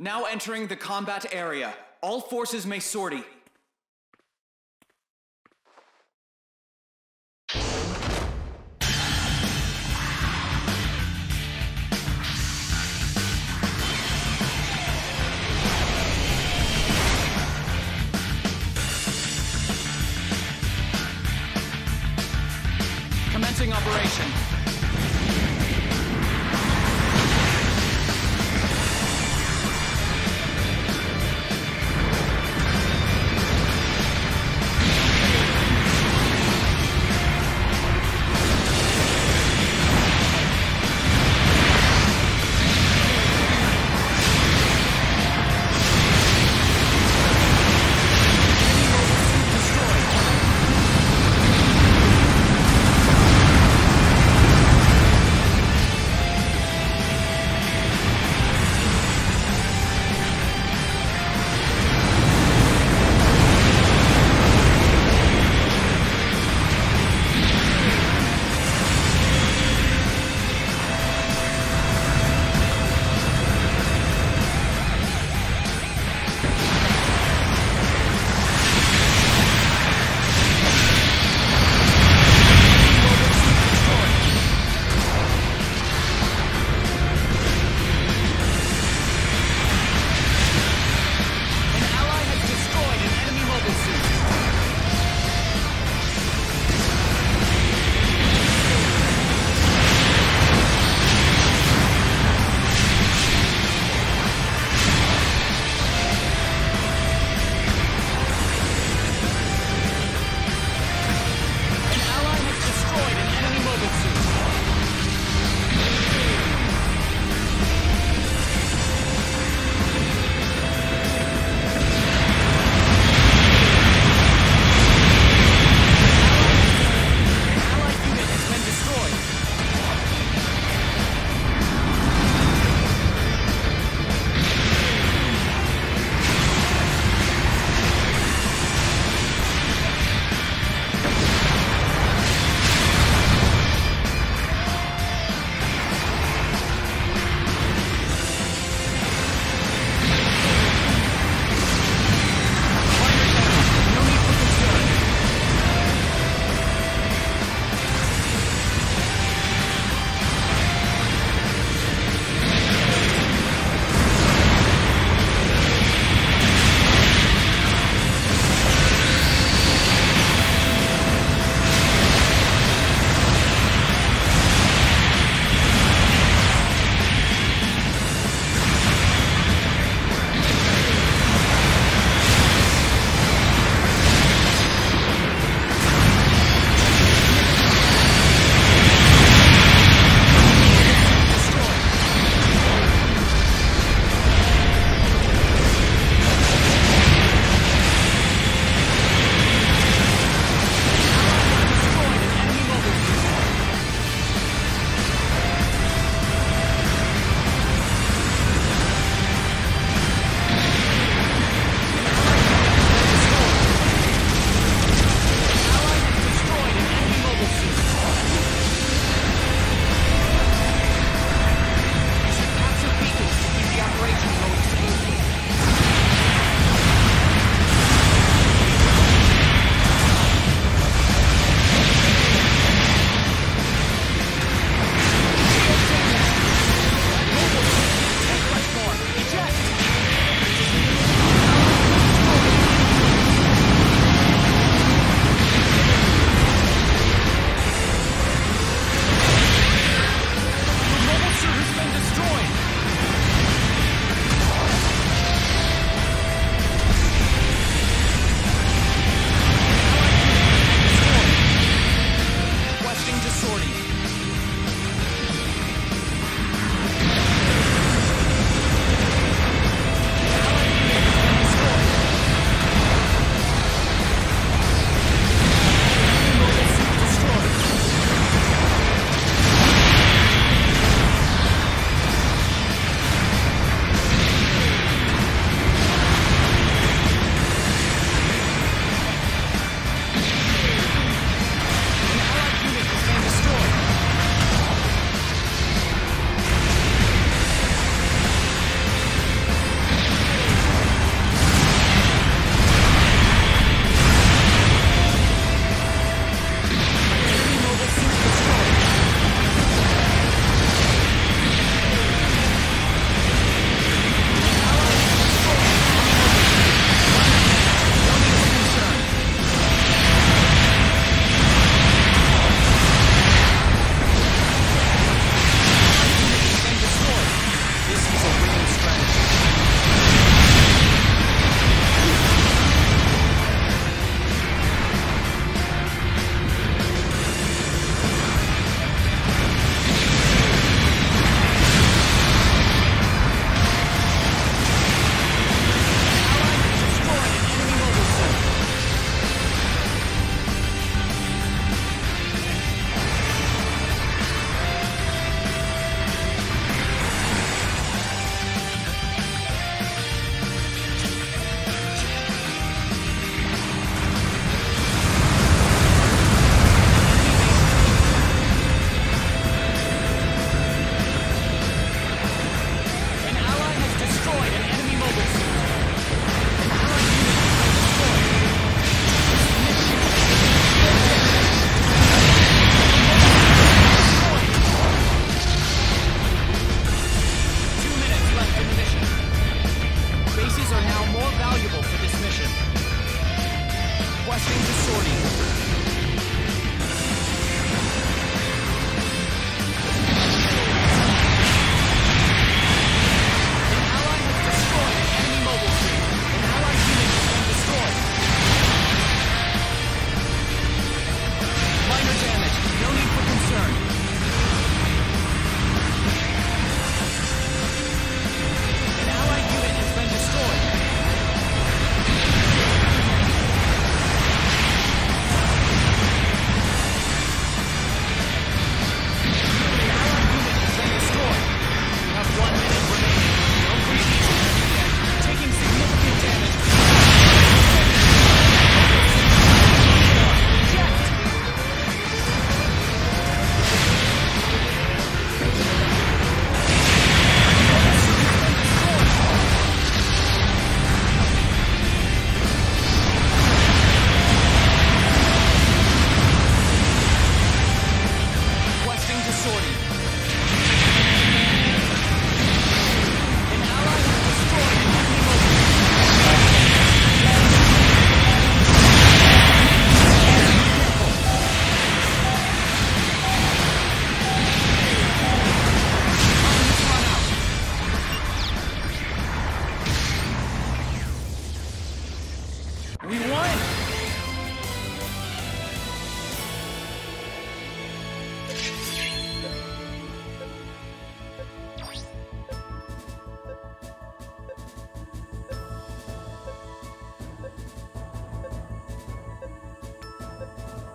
Now entering the combat area. All forces may sortie. Commencing operation.